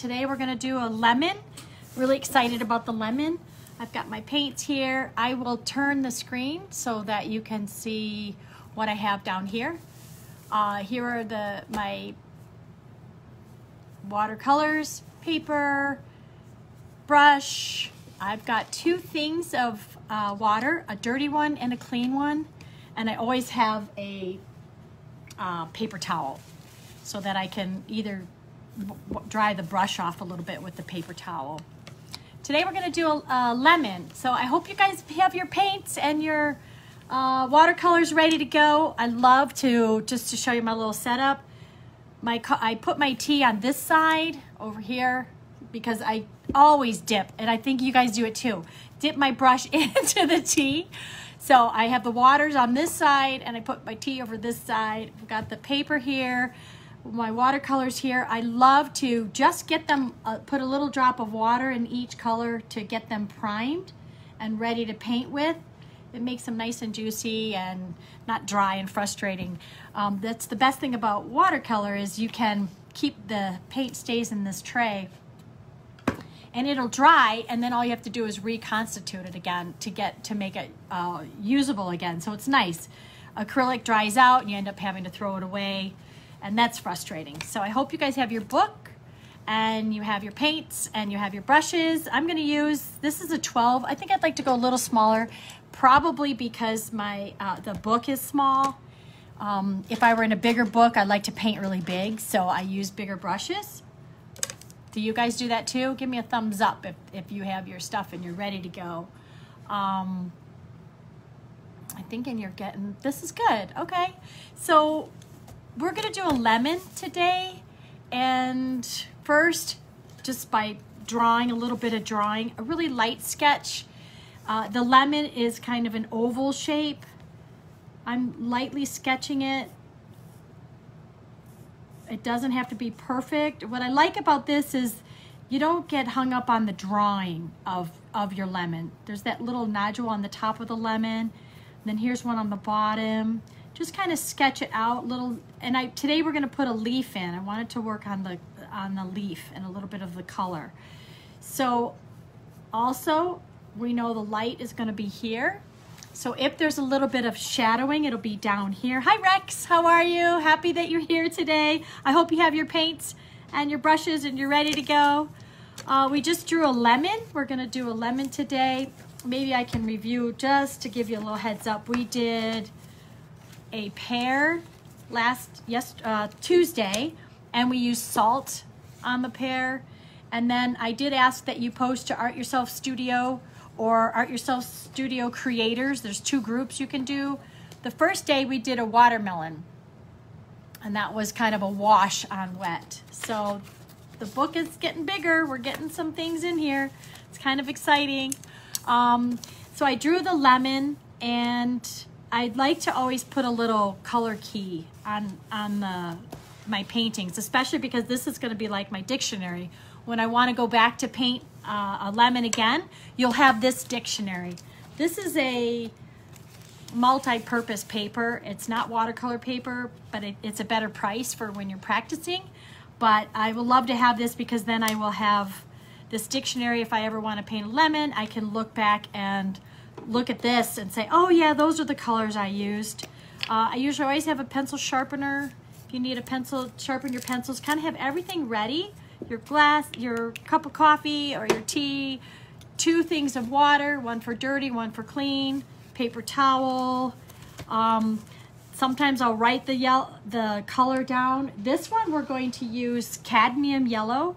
Today we're gonna do a lemon. Really excited about the lemon. I've got my paints here. I will turn the screen so that you can see what I have down here. Uh, here are the my watercolors, paper, brush. I've got two things of uh, water, a dirty one and a clean one. And I always have a uh, paper towel so that I can either dry the brush off a little bit with the paper towel. Today we're gonna do a, a lemon. So I hope you guys have your paints and your uh, watercolors ready to go. I love to, just to show you my little setup, my I put my tea on this side over here because I always dip, and I think you guys do it too. Dip my brush into the tea. So I have the waters on this side, and I put my tea over this side. I've got the paper here my watercolors here. I love to just get them, uh, put a little drop of water in each color to get them primed and ready to paint with. It makes them nice and juicy and not dry and frustrating. Um, that's the best thing about watercolor is you can keep the paint stays in this tray and it'll dry and then all you have to do is reconstitute it again to get to make it uh, usable again so it's nice acrylic dries out and you end up having to throw it away and that's frustrating. So I hope you guys have your book and you have your paints and you have your brushes. I'm gonna use, this is a 12. I think I'd like to go a little smaller, probably because my uh, the book is small. Um, if I were in a bigger book, I'd like to paint really big, so I use bigger brushes. Do you guys do that too? Give me a thumbs up if, if you have your stuff and you're ready to go. Um, I'm thinking you're getting, this is good, okay. So we're gonna do a lemon today. And first, just by drawing a little bit of drawing, a really light sketch. Uh, the lemon is kind of an oval shape. I'm lightly sketching it. It doesn't have to be perfect. What I like about this is you don't get hung up on the drawing of, of your lemon. There's that little nodule on the top of the lemon. Then here's one on the bottom just kind of sketch it out little and I today we're going to put a leaf in. I wanted to work on the on the leaf and a little bit of the color. So also we know the light is going to be here. So if there's a little bit of shadowing it'll be down here. Hi Rex how are you? Happy that you're here today. I hope you have your paints and your brushes and you're ready to go. Uh, we just drew a lemon. We're going to do a lemon today. Maybe I can review just to give you a little heads up. We did a pear last yes uh, Tuesday, and we used salt on the pear. And then I did ask that you post to Art Yourself Studio or Art Yourself Studio Creators. There's two groups you can do. The first day we did a watermelon, and that was kind of a wash on wet. So the book is getting bigger. We're getting some things in here. It's kind of exciting. Um, so I drew the lemon and I'd like to always put a little color key on, on the, my paintings, especially because this is gonna be like my dictionary. When I wanna go back to paint uh, a lemon again, you'll have this dictionary. This is a multi-purpose paper. It's not watercolor paper, but it, it's a better price for when you're practicing. But I would love to have this because then I will have this dictionary. If I ever want to paint a lemon, I can look back and look at this and say, oh yeah, those are the colors I used. Uh, I usually always have a pencil sharpener. If you need a pencil, sharpen your pencils. Kind of have everything ready. Your glass, your cup of coffee or your tea, two things of water, one for dirty, one for clean, paper towel. Um, sometimes I'll write the, yellow, the color down. This one we're going to use cadmium yellow.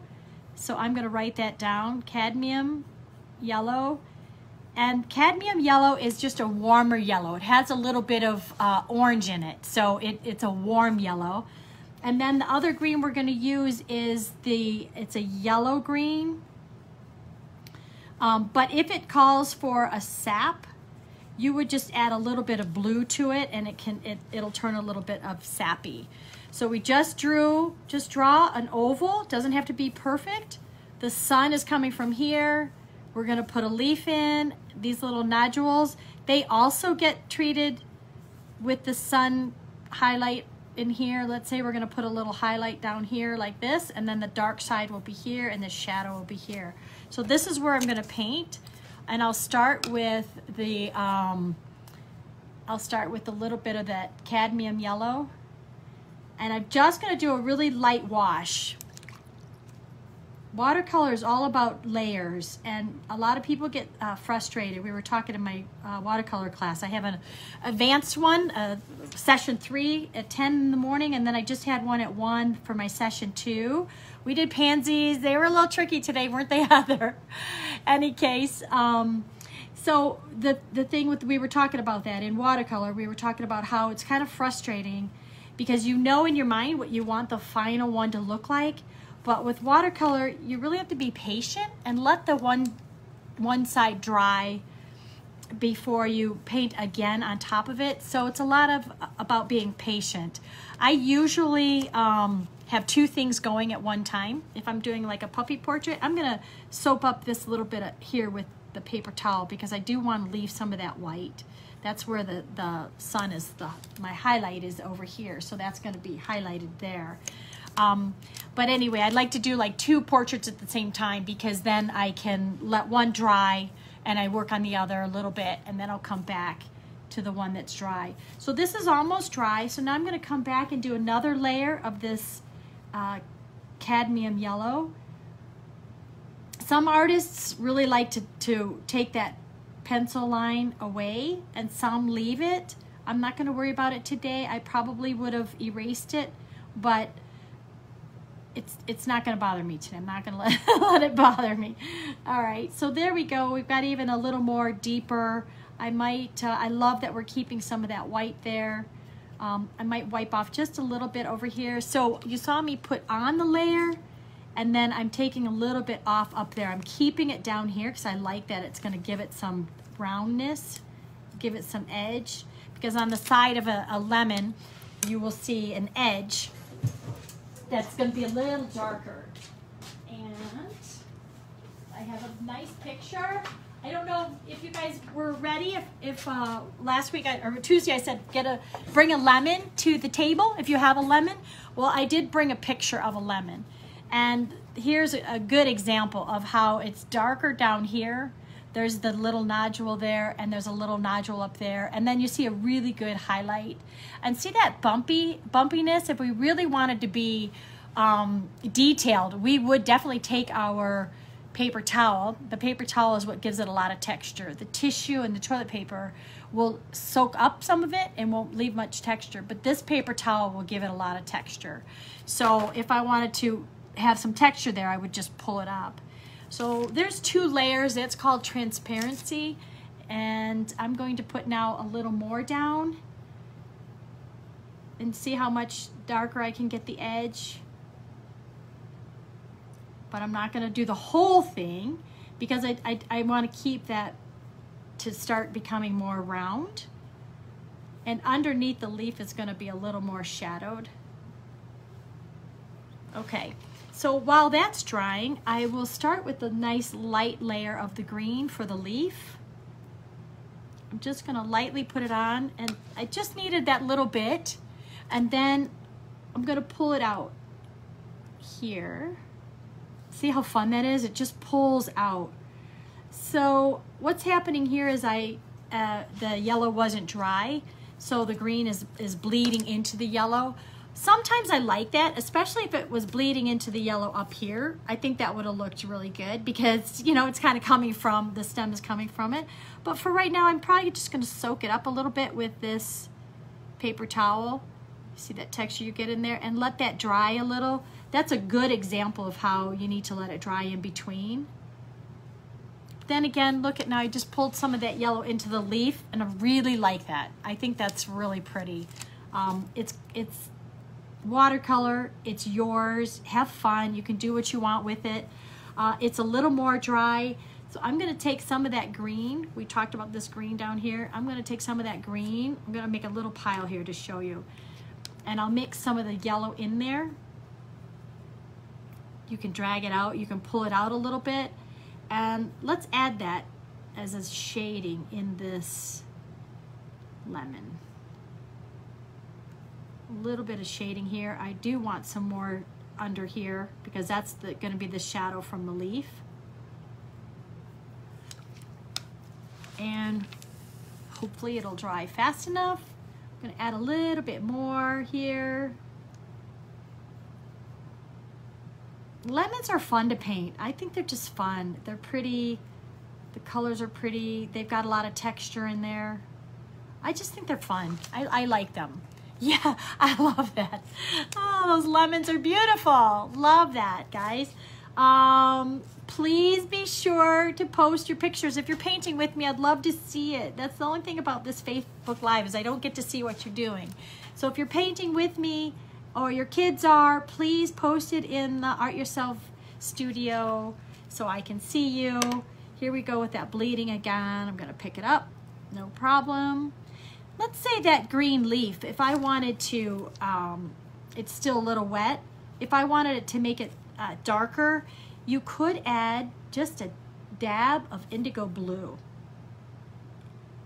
So I'm going to write that down, cadmium yellow. And cadmium yellow is just a warmer yellow. It has a little bit of uh, orange in it, so it, it's a warm yellow. And then the other green we're gonna use is the, it's a yellow green. Um, but if it calls for a sap, you would just add a little bit of blue to it and it can, it, it'll turn a little bit of sappy. So we just drew, just draw an oval, doesn't have to be perfect. The sun is coming from here. We're gonna put a leaf in these little nodules, they also get treated with the sun highlight in here. Let's say we're gonna put a little highlight down here like this, and then the dark side will be here and the shadow will be here. So this is where I'm gonna paint, and I'll start with the, um, I'll start with a little bit of that cadmium yellow. And I'm just gonna do a really light wash watercolor is all about layers and a lot of people get uh, frustrated. We were talking in my uh, watercolor class. I have an advanced one uh, session three at 10 in the morning and then i just had one at one for my session two. We did pansies. They were a little tricky today weren't they heather? Any case um, so the the thing with we were talking about that in watercolor we were talking about how it's kind of frustrating because you know in your mind what you want the final one to look like but with watercolor, you really have to be patient and let the one, one side dry before you paint again on top of it. So it's a lot of about being patient. I usually um, have two things going at one time. If I'm doing like a puppy portrait, I'm gonna soap up this little bit here with the paper towel because I do want to leave some of that white. That's where the, the sun is, the my highlight is over here. So that's gonna be highlighted there. Um, but anyway, I'd like to do like two portraits at the same time because then I can let one dry and I work on the other a little bit and then I'll come back to the one that's dry. So this is almost dry. So now I'm gonna come back and do another layer of this uh, cadmium yellow. Some artists really like to, to take that pencil line away and some leave it. I'm not gonna worry about it today. I probably would have erased it, but it's it's not going to bother me today. I'm not going to let, let it bother me. All right, so there we go. We've got even a little more deeper. I might, uh, I love that we're keeping some of that white there. Um, I might wipe off just a little bit over here. So you saw me put on the layer and then I'm taking a little bit off up there. I'm keeping it down here because I like that it's going to give it some roundness, give it some edge. Because on the side of a, a lemon, you will see an edge that's going to be a little darker. And I have a nice picture. I don't know if you guys were ready. If, if uh, last week I, or Tuesday I said get a bring a lemon to the table if you have a lemon. Well, I did bring a picture of a lemon, and here's a, a good example of how it's darker down here. There's the little nodule there, and there's a little nodule up there, and then you see a really good highlight. And see that bumpy bumpiness? If we really wanted to be um, detailed, we would definitely take our paper towel. The paper towel is what gives it a lot of texture. The tissue and the toilet paper will soak up some of it and won't leave much texture, but this paper towel will give it a lot of texture. So if I wanted to have some texture there, I would just pull it up. So there's two layers. It's called transparency. And I'm going to put now a little more down and see how much darker I can get the edge. But I'm not gonna do the whole thing because I, I, I wanna keep that to start becoming more round. And underneath the leaf is gonna be a little more shadowed. Okay, so while that's drying, I will start with a nice light layer of the green for the leaf. I'm just gonna lightly put it on and I just needed that little bit and then I'm gonna pull it out here. See how fun that is? It just pulls out. So what's happening here is I, uh, the yellow wasn't dry, so the green is, is bleeding into the yellow. Sometimes I like that, especially if it was bleeding into the yellow up here. I think that would have looked really good because, you know, it's kind of coming from, the stem is coming from it. But for right now, I'm probably just gonna soak it up a little bit with this paper towel See that texture you get in there? And let that dry a little. That's a good example of how you need to let it dry in between. Then again, look at now, I just pulled some of that yellow into the leaf and I really like that. I think that's really pretty. Um, it's, it's watercolor, it's yours, have fun, you can do what you want with it. Uh, it's a little more dry, so I'm gonna take some of that green, we talked about this green down here, I'm gonna take some of that green, I'm gonna make a little pile here to show you. And I'll mix some of the yellow in there. You can drag it out, you can pull it out a little bit, and let's add that as a shading in this lemon. Little bit of shading here. I do want some more under here because that's going to be the shadow from the leaf. And hopefully it'll dry fast enough. I'm gonna add a little bit more here. Lemons are fun to paint. I think they're just fun. They're pretty, the colors are pretty. They've got a lot of texture in there. I just think they're fun. I, I like them. Yeah, I love that. Oh, those lemons are beautiful. Love that, guys. Um, please be sure to post your pictures. If you're painting with me, I'd love to see it. That's the only thing about this Facebook Live is I don't get to see what you're doing. So if you're painting with me or your kids are, please post it in the Art Yourself studio so I can see you. Here we go with that bleeding again. I'm gonna pick it up, no problem. Let's say that green leaf, if I wanted to, um, it's still a little wet. If I wanted it to make it uh, darker, you could add just a dab of indigo blue.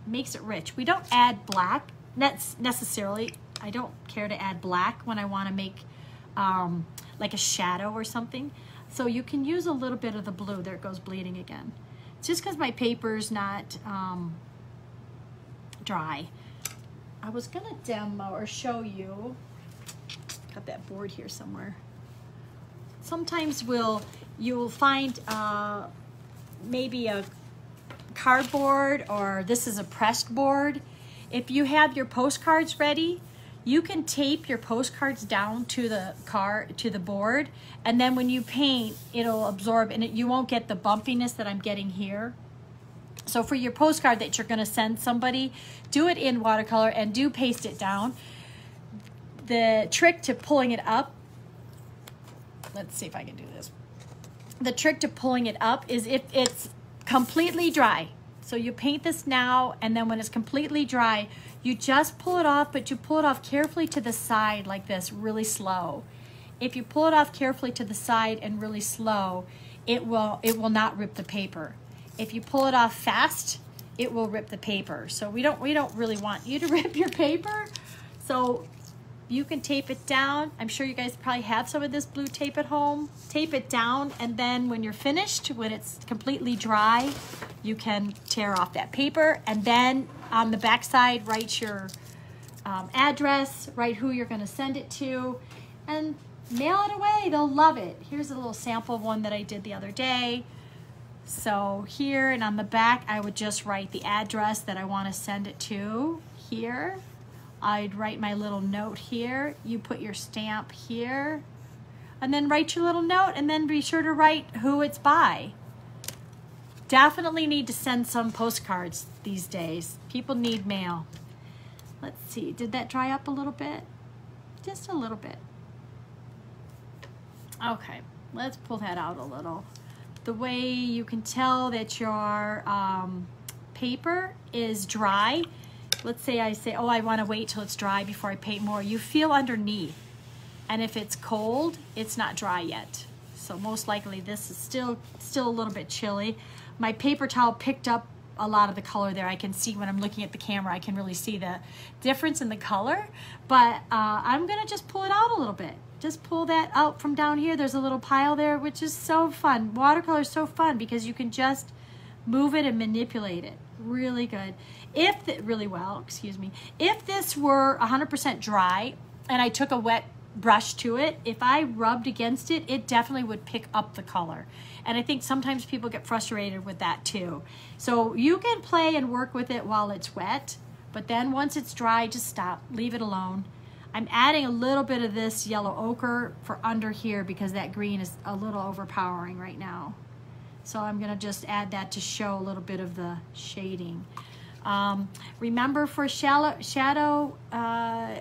Makes it rich. We don't add black necessarily. I don't care to add black when I want to make um, like a shadow or something. So you can use a little bit of the blue. There it goes bleeding again. It's just because my paper's not um, dry. I was gonna demo or show you, got that board here somewhere. Sometimes we'll, you'll find uh, maybe a cardboard or this is a pressed board. If you have your postcards ready, you can tape your postcards down to the car to the board and then when you paint it'll absorb and it, you won't get the bumpiness that I'm getting here so for your postcard that you're going to send somebody do it in watercolor and do paste it down the trick to pulling it up let's see if I can do this the trick to pulling it up is if it's completely dry so you paint this now and then when it's completely dry you just pull it off, but you pull it off carefully to the side like this, really slow. If you pull it off carefully to the side and really slow, it will, it will not rip the paper. If you pull it off fast, it will rip the paper. So we don't, we don't really want you to rip your paper. So you can tape it down. I'm sure you guys probably have some of this blue tape at home. Tape it down and then when you're finished, when it's completely dry, you can tear off that paper and then on the back side write your um, address, write who you're gonna send it to and mail it away. They'll love it. Here's a little sample of one that I did the other day. So here and on the back, I would just write the address that I wanna send it to here. I'd write my little note here. You put your stamp here. And then write your little note and then be sure to write who it's by. Definitely need to send some postcards these days. People need mail. Let's see, did that dry up a little bit? Just a little bit. Okay, let's pull that out a little. The way you can tell that your um, paper is dry let's say I say, oh, I want to wait till it's dry before I paint more. You feel underneath. And if it's cold, it's not dry yet. So most likely this is still, still a little bit chilly. My paper towel picked up a lot of the color there. I can see when I'm looking at the camera, I can really see the difference in the color. But uh, I'm gonna just pull it out a little bit. Just pull that out from down here. There's a little pile there, which is so fun. Watercolor is so fun because you can just move it and manipulate it. Really good if the, really well, excuse me, if this were 100% dry and I took a wet brush to it, if I rubbed against it, it definitely would pick up the color. And I think sometimes people get frustrated with that too. So you can play and work with it while it's wet, but then once it's dry, just stop, leave it alone. I'm adding a little bit of this yellow ochre for under here because that green is a little overpowering right now. So I'm gonna just add that to show a little bit of the shading. Um, remember for shallow, shadow, uh,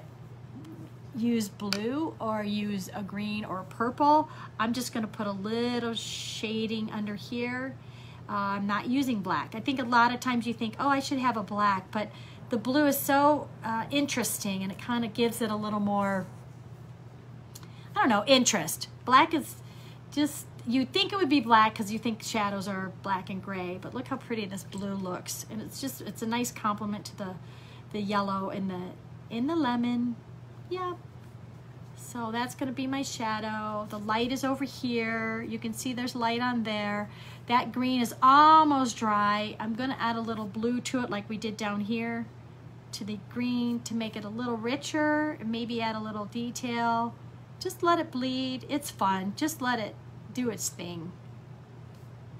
use blue or use a green or a purple. I'm just gonna put a little shading under here. Uh, I'm not using black. I think a lot of times you think, oh, I should have a black, but the blue is so uh, interesting and it kind of gives it a little more, I don't know, interest. Black is just you think it would be black because you think shadows are black and gray, but look how pretty this blue looks. And it's just, it's a nice complement to the, the yellow and the, in the lemon. Yeah, So that's gonna be my shadow. The light is over here. You can see there's light on there. That green is almost dry. I'm gonna add a little blue to it like we did down here to the green to make it a little richer and maybe add a little detail. Just let it bleed. It's fun. Just let it do its thing.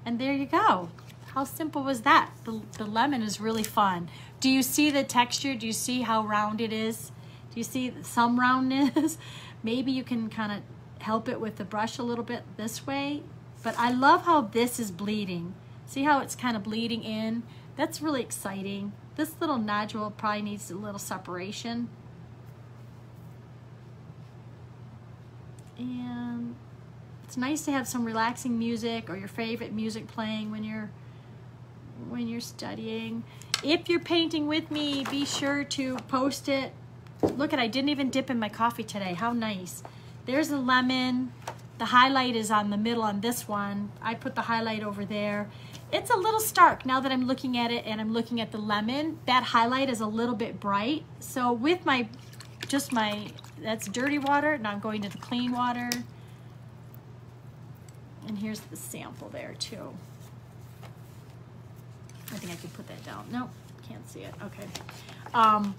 And there you go. How simple was that? The, the lemon is really fun. Do you see the texture? Do you see how round it is? Do you see some roundness? Maybe you can kind of help it with the brush a little bit this way. But I love how this is bleeding. See how it's kind of bleeding in? That's really exciting. This little nodule probably needs a little separation. And it's nice to have some relaxing music or your favorite music playing when you're when you're studying. If you're painting with me, be sure to post it. Look at, I didn't even dip in my coffee today. How nice. There's a lemon. The highlight is on the middle on this one. I put the highlight over there. It's a little stark now that I'm looking at it and I'm looking at the lemon. That highlight is a little bit bright. So with my, just my, that's dirty water. Now I'm going to the clean water. And here's the sample there too. I think I can put that down. No, can't see it. Okay. Um,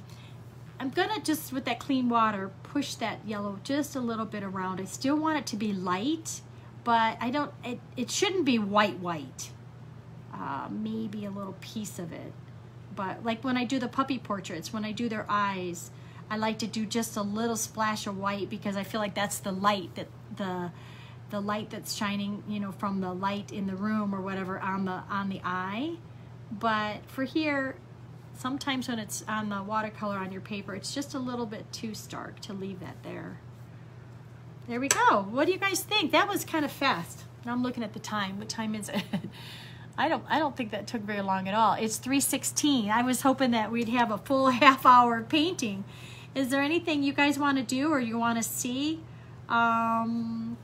I'm gonna just, with that clean water, push that yellow just a little bit around. I still want it to be light, but I don't, it, it shouldn't be white white uh, maybe a little piece of it. But like when I do the puppy portraits, when I do their eyes, I like to do just a little splash of white because I feel like that's the light that the the light that's shining, you know, from the light in the room or whatever on the on the eye. But for here, sometimes when it's on the watercolor on your paper, it's just a little bit too stark to leave that there. There we go. What do you guys think? That was kind of fast. Now I'm looking at the time. What time is it? I don't I don't think that took very long at all. It's 3:16. I was hoping that we'd have a full half hour painting. Is there anything you guys want to do or you want to see? Um,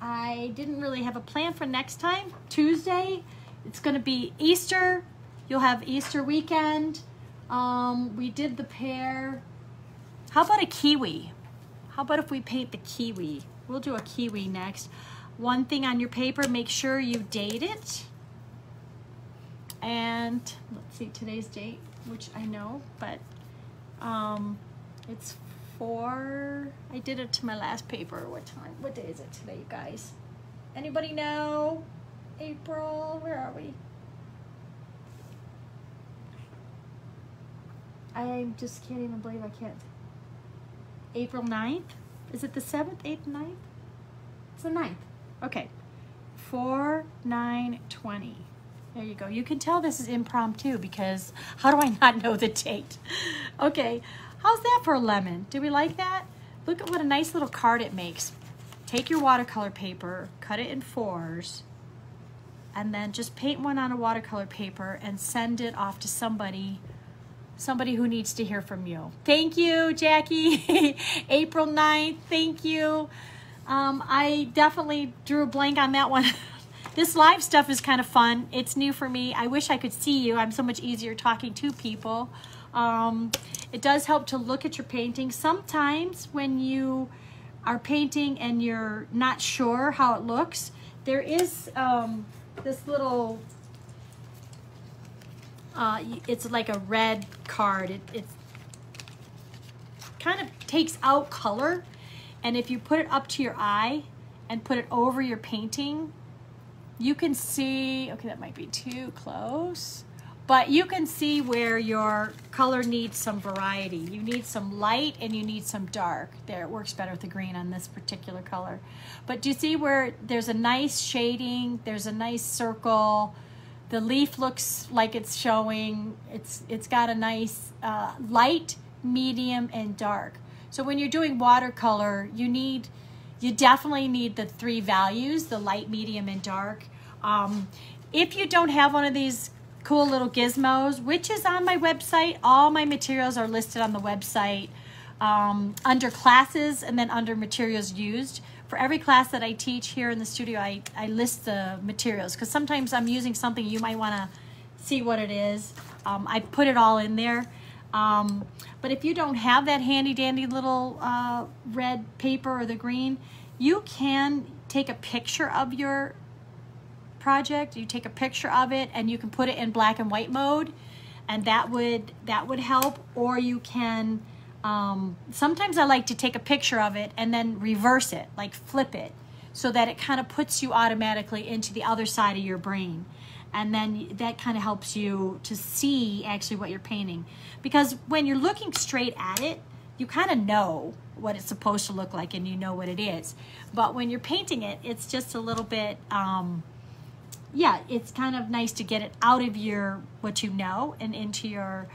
I didn't really have a plan for next time. Tuesday, it's going to be Easter. You'll have Easter weekend. Um, we did the pear. How about a kiwi? How about if we paint the kiwi? We'll do a kiwi next. One thing on your paper, make sure you date it and let's see today's date which I know but um, it's four I did it to my last paper. What time what day is it today you guys? Anybody know? April where are we? I just can't even believe I can't. April 9th is it the 7th 8th 9th it's the 9th okay. 4 9 20 there you go. You can tell this is impromptu because how do I not know the date? Okay, how's that for a lemon? Do we like that? Look at what a nice little card it makes. Take your watercolor paper, cut it in fours, and then just paint one on a watercolor paper and send it off to somebody somebody who needs to hear from you. Thank you, Jackie. April 9th, thank you. Um, I definitely drew a blank on that one. This live stuff is kind of fun. It's new for me. I wish I could see you. I'm so much easier talking to people. Um, it does help to look at your painting. Sometimes when you are painting and you're not sure how it looks, there is um, this little, uh, it's like a red card. It it's kind of takes out color. And if you put it up to your eye and put it over your painting, you can see, okay, that might be too close, but you can see where your color needs some variety. You need some light and you need some dark. There, it works better with the green on this particular color. But do you see where there's a nice shading, there's a nice circle, the leaf looks like it's showing, it's, it's got a nice uh, light, medium, and dark. So when you're doing watercolor, you need, you definitely need the three values, the light, medium, and dark. Um, if you don't have one of these cool little gizmos, which is on my website, all my materials are listed on the website um, under classes and then under materials used. For every class that I teach here in the studio, I, I list the materials because sometimes I'm using something you might want to see what it is. Um, I put it all in there. Um, but if you don't have that handy dandy little uh, red paper or the green, you can take a picture of your project. You take a picture of it and you can put it in black and white mode and that would that would help or you can um, sometimes I like to take a picture of it and then reverse it, like flip it, so that it kind of puts you automatically into the other side of your brain. And then that kind of helps you to see actually what you're painting. Because when you're looking straight at it, you kind of know what it's supposed to look like and you know what it is. But when you're painting it, it's just a little bit, um, yeah, it's kind of nice to get it out of your, what you know and into your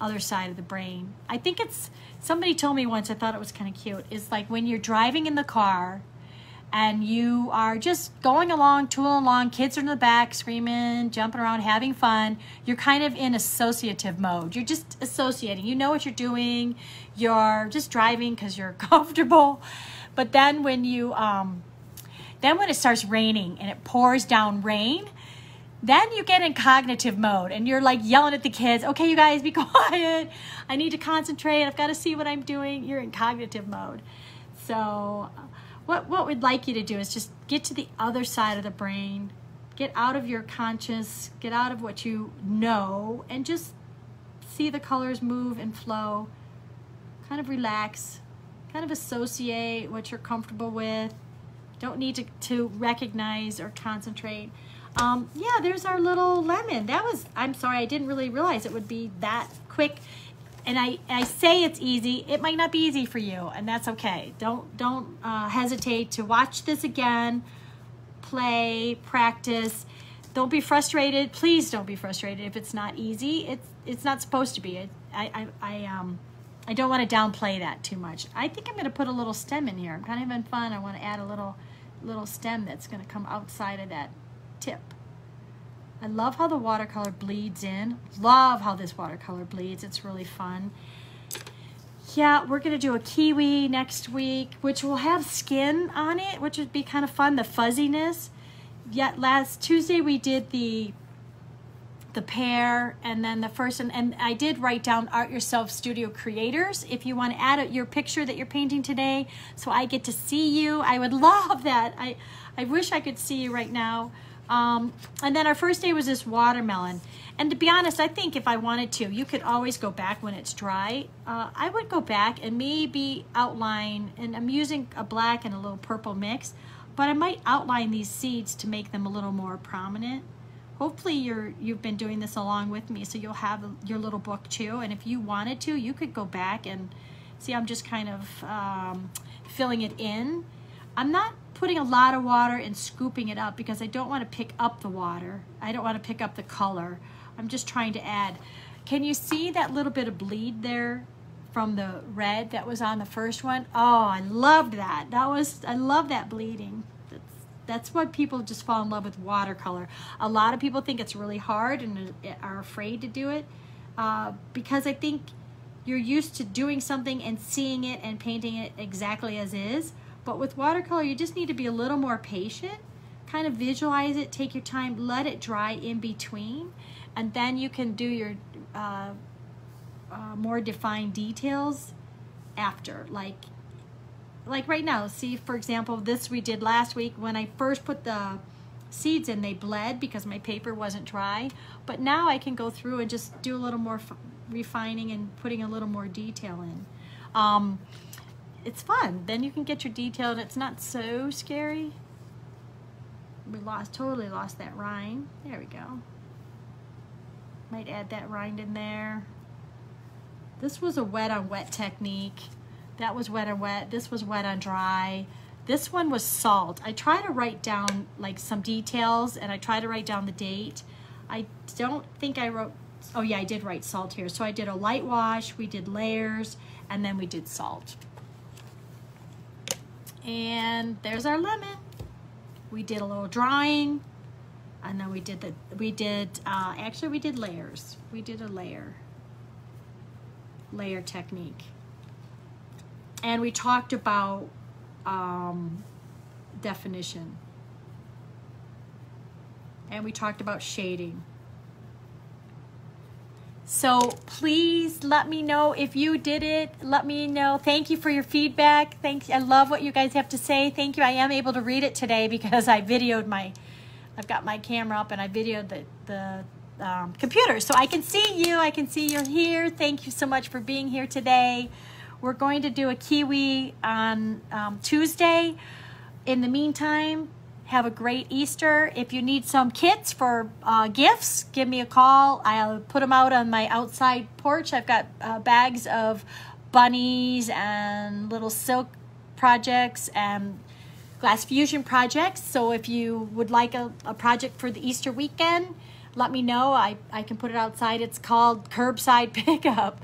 other side of the brain. I think it's, somebody told me once, I thought it was kind of cute, is like when you're driving in the car and you are just going along, tooling along, kids are in the back screaming, jumping around, having fun, you're kind of in associative mode. You're just associating. You know what you're doing. You're just driving because you're comfortable. But then when you, um, then when it starts raining and it pours down rain, then you get in cognitive mode and you're like yelling at the kids, okay, you guys, be quiet. I need to concentrate. I've got to see what I'm doing. You're in cognitive mode. So what, what we'd like you to do is just get to the other side of the brain, get out of your conscious, get out of what you know, and just see the colors move and flow. Kind of relax, kind of associate what you're comfortable with. Don't need to, to recognize or concentrate. Um, yeah, there's our little lemon. That was, I'm sorry, I didn't really realize it would be that quick and I, I say it's easy it might not be easy for you and that's okay. Don't don't uh, hesitate to watch this again. Play practice. Don't be frustrated. Please don't be frustrated if it's not easy. It's it's not supposed to be. I, I, I um I don't want to downplay that too much. I think I'm gonna put a little stem in here. I'm kind of having fun. I want to add a little little stem that's gonna come outside of that tip I love how the watercolor bleeds in. Love how this watercolor bleeds. It's really fun. Yeah, we're going to do a kiwi next week, which will have skin on it, which would be kind of fun, the fuzziness. Yet last Tuesday we did the the pear and then the first and, and I did write down art yourself studio creators if you want to add your picture that you're painting today so I get to see you I would love that I I wish I could see you right now um, and then our first day was this watermelon. And to be honest, I think if I wanted to, you could always go back when it's dry. Uh, I would go back and maybe outline, and I'm using a black and a little purple mix, but I might outline these seeds to make them a little more prominent. Hopefully you're, you've been doing this along with me, so you'll have your little book too. And if you wanted to, you could go back and see I'm just kind of um, filling it in. I'm not putting a lot of water and scooping it up because I don't want to pick up the water. I don't want to pick up the color. I'm just trying to add. Can you see that little bit of bleed there from the red that was on the first one? Oh, I loved that. That was, I love that bleeding. That's, that's what people just fall in love with watercolor. A lot of people think it's really hard and are afraid to do it uh, because I think you're used to doing something and seeing it and painting it exactly as is. But with watercolor, you just need to be a little more patient, kind of visualize it, take your time, let it dry in between, and then you can do your uh, uh, more defined details after. Like, like right now, see, for example, this we did last week when I first put the seeds in, they bled because my paper wasn't dry. But now I can go through and just do a little more refining and putting a little more detail in. Um, it's fun. Then you can get your detail and it's not so scary. We lost, totally lost that rind. There we go. Might add that rind in there. This was a wet on wet technique. That was wet on wet. This was wet on dry. This one was salt. I try to write down like some details and I try to write down the date. I don't think I wrote, oh yeah, I did write salt here. So I did a light wash, we did layers, and then we did salt. And there's our lemon. We did a little drawing. And then we did the, we did, uh, actually we did layers. We did a layer, layer technique. And we talked about um, definition. And we talked about shading. So please let me know if you did it. Let me know. Thank you for your feedback. Thank I love what you guys have to say. Thank you. I am able to read it today because I videoed my I've got my camera up and I videoed the the um, computer. So I can see you. I can see you're here. Thank you so much for being here today. We're going to do a Kiwi on um, Tuesday. In the meantime, have a great Easter. If you need some kits for uh, gifts, give me a call. I'll put them out on my outside porch. I've got uh, bags of bunnies and little silk projects and glass fusion projects. So if you would like a, a project for the Easter weekend, let me know. I, I can put it outside. It's called curbside pickup.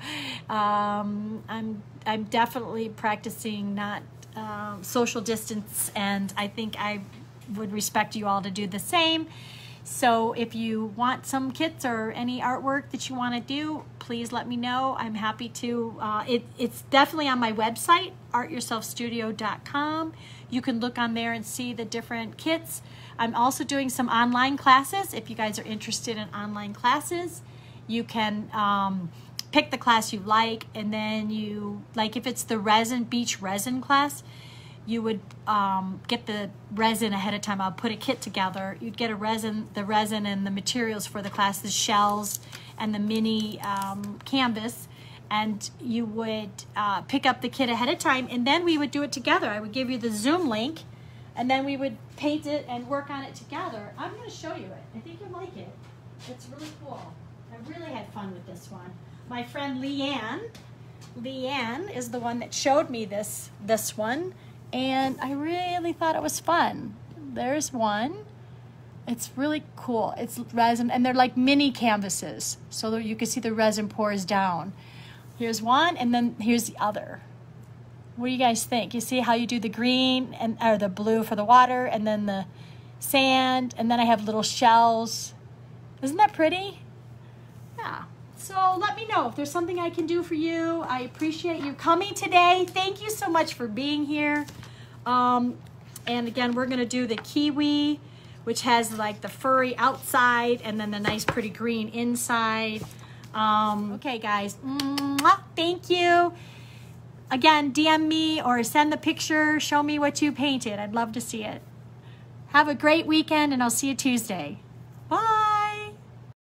Um, I'm, I'm definitely practicing not um, social distance and I think I would respect you all to do the same. So if you want some kits or any artwork that you want to do, please let me know. I'm happy to. Uh, it, it's definitely on my website, artyourselfstudio.com. You can look on there and see the different kits. I'm also doing some online classes. If you guys are interested in online classes, you can um, pick the class you like and then you, like if it's the resin, beach resin class, you would um, get the resin ahead of time. I'll put a kit together. You'd get a resin, the resin and the materials for the class, the shells and the mini um, canvas. And you would uh, pick up the kit ahead of time and then we would do it together. I would give you the Zoom link and then we would paint it and work on it together. I'm gonna show you it. I think you'll like it. It's really cool. I really had fun with this one. My friend Leanne, Leanne is the one that showed me this, this one and I really thought it was fun. There's one. It's really cool. It's resin, and they're like mini canvases, so you can see the resin pours down. Here's one, and then here's the other. What do you guys think? You see how you do the green and or the blue for the water, and then the sand, and then I have little shells. Isn't that pretty? Yeah. So let me know if there's something I can do for you. I appreciate you coming today. Thank you so much for being here. Um, and again, we're gonna do the kiwi, which has like the furry outside and then the nice pretty green inside. Um, okay guys, Mwah, thank you. Again, DM me or send the picture, show me what you painted. I'd love to see it. Have a great weekend and I'll see you Tuesday.